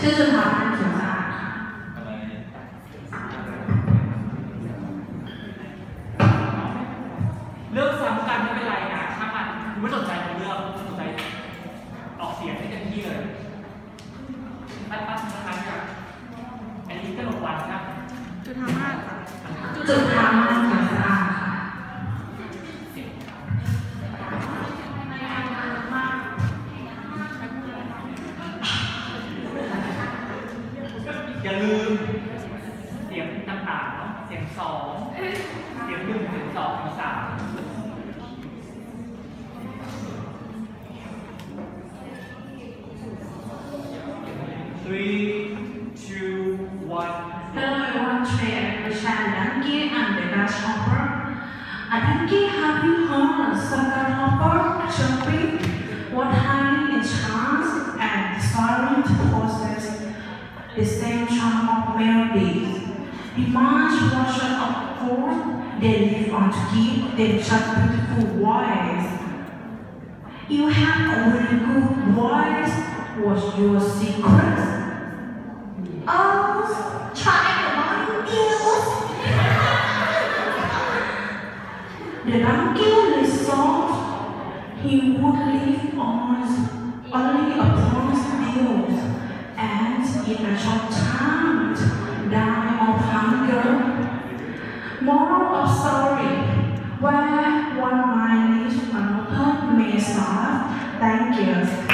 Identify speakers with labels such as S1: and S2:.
S1: ชื่อจุฑามาศเขียวสะอาดค่ะ
S2: เรื่องซ้ำกันไม่เป็นไรนะถ้ามันคุณไม่สนใจในเรื่องสนใจออกเสียงให้เต็มที่เลยตั้งตั้งนะครับจากอันนี้กระหนกวันครับจุธา
S3: มาศค่ะ
S2: จุฑา
S1: มา
S2: อย่าลืม เสียงต่างๆเนาะเสียงสองเสียงหนึ่งเสียงสองเสียงสาม three two one
S1: Hello everyone, today I will share donkey and the grasshopper. A donkey having horns, a grasshopper jumping, what hiding in chance and desiring to possess the same charm of melodies. The march worship of course, they live on to give them such beautiful voice. You have a very good voice. What's your secret?
S3: Oh, try the morning
S1: The donkey resolved he would live on only upon his bills, and in a short time die of hunger. Moral of story, where one mind is another may starve. Thank you.